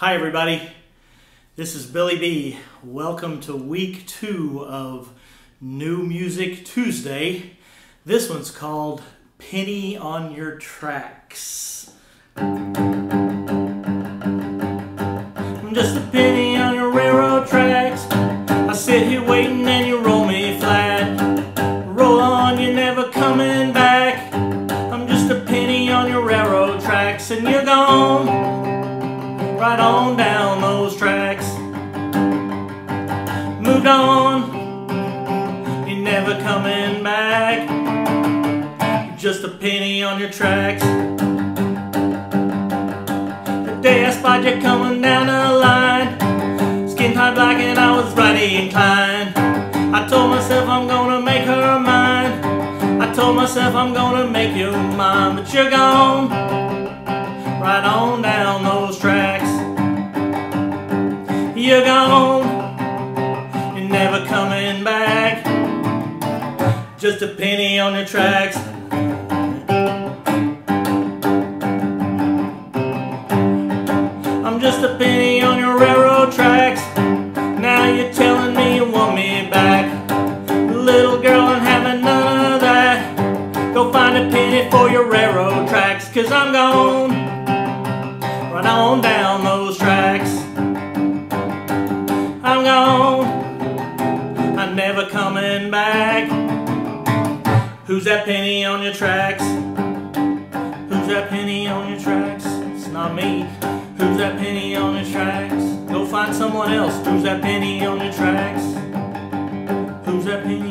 Hi, everybody. This is Billy B. Welcome to week two of New Music Tuesday. This one's called Penny on Your Tracks. I'm just a penny on your railroad tracks. I sit here waiting right on down those tracks. Moved on, you're never coming back. just a penny on your tracks. The day I spotted you coming down the line, skin tight black and I was righty inclined. I told myself I'm gonna make her mine. I told myself I'm gonna make you mine, but you're gone right on down You're gone, you're never coming back. Just a penny on your tracks. I'm just a penny on your railroad tracks. Now you're telling me you want me back. Little girl, I'm having none of that. Go find a penny for your railroad tracks, cause I'm gone. Right on down never coming back. Who's that penny on your tracks? Who's that penny on your tracks? It's not me. Who's that penny on your tracks? Go find someone else. Who's that penny on your tracks? Who's that penny